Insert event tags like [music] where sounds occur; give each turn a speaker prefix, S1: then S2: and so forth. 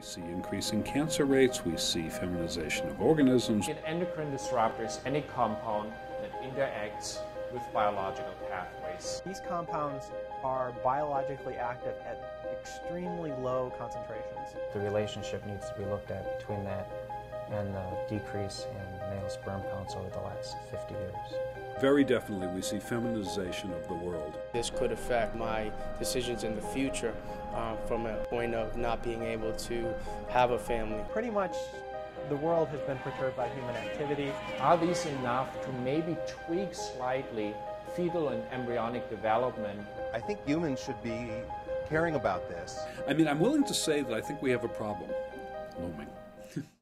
S1: We see increasing cancer rates, we see feminization of organisms.
S2: An endocrine disruptor is any compound that interacts with biological pathways.
S3: These compounds are biologically active at extremely low concentrations.
S4: The relationship needs to be looked at between that and the decrease in male sperm counts over the last 50 years.
S1: Very definitely, we see feminization of the world.
S5: This could affect my decisions in the future uh, from a point of not being able to have a family.
S3: Pretty much the world has been perturbed by human activity.
S2: Are these enough to maybe tweak slightly fetal and embryonic development?
S6: I think humans should be caring about this.
S1: I mean, I'm willing to say that I think we have a problem looming. [laughs]